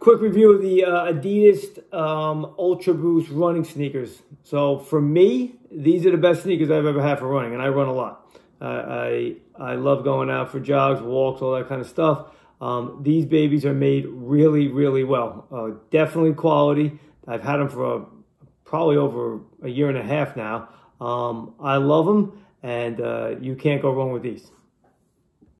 Quick review of the uh, Adidas um, Ultraboost running sneakers. So for me, these are the best sneakers I've ever had for running, and I run a lot. Uh, I I love going out for jogs, walks, all that kind of stuff. Um, these babies are made really, really well. Uh, definitely quality. I've had them for a, probably over a year and a half now. Um, I love them, and uh, you can't go wrong with these.